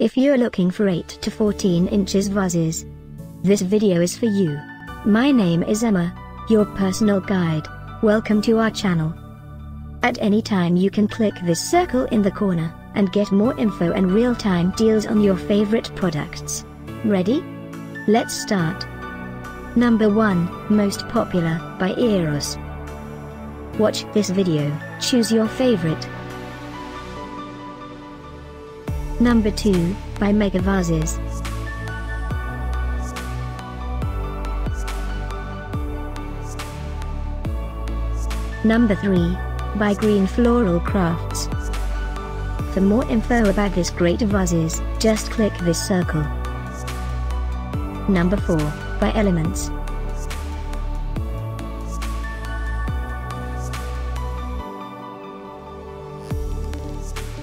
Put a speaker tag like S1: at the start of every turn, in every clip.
S1: If you're looking for 8 to 14 inches vases, this video is for you. My name is Emma, your personal guide. Welcome to our channel. At any time you can click this circle in the corner, and get more info and real-time deals on your favorite products. Ready? Let's start. Number 1, Most Popular, by Eros. Watch this video, choose your favorite. Number 2, by Mega Vases. Number 3, by Green Floral Crafts. For more info about this great vases, just click this circle. Number 4, by Elements.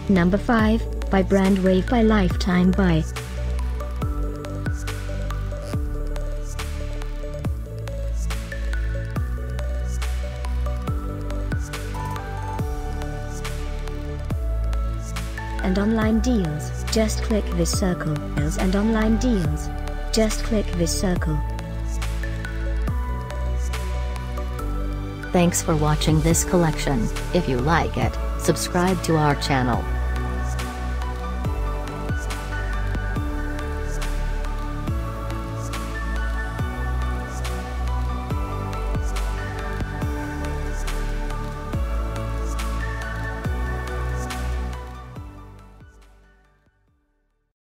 S1: Number 5, by Brand Wave by Lifetime by and online deals, just click this circle. Deals and online deals. Just click this circle.
S2: Thanks for watching this collection. If you like it, subscribe to our channel.